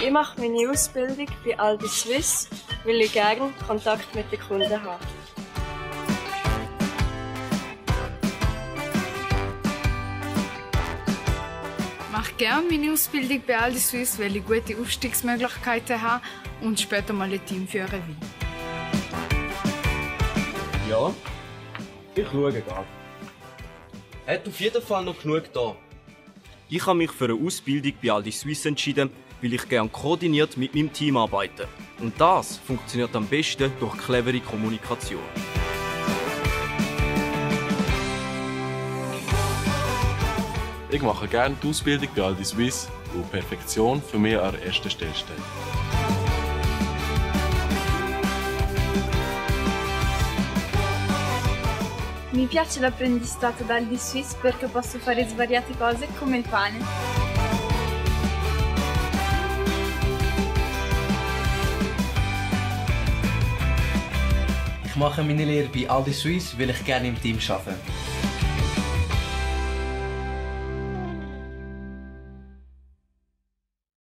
Ich mache meine Ausbildung bei Aldi Swiss, weil ich gerne Kontakt mit den Kunden habe. Ich mache gerne meine Ausbildung bei Aldi Swiss, weil ich gute Aufstiegsmöglichkeiten habe und später mal ein Team führen will. Ja, ich schaue gerade. Hat auf jeden Fall noch genug da. Ich habe mich für eine Ausbildung bei Aldi Suisse entschieden, weil ich gerne koordiniert mit meinem Team arbeite. Und das funktioniert am besten durch clevere Kommunikation. Ich mache gerne die Ausbildung bei Aldi Swiss, wo Perfektion für mich an erster Stelle steht. Mi piace l'apprendistato da Aldi Swiss perché posso fare svariate cose come il pane. Ich mache meine Lehre bei Aldi Suisse, weil ich gerne im Team arbeite.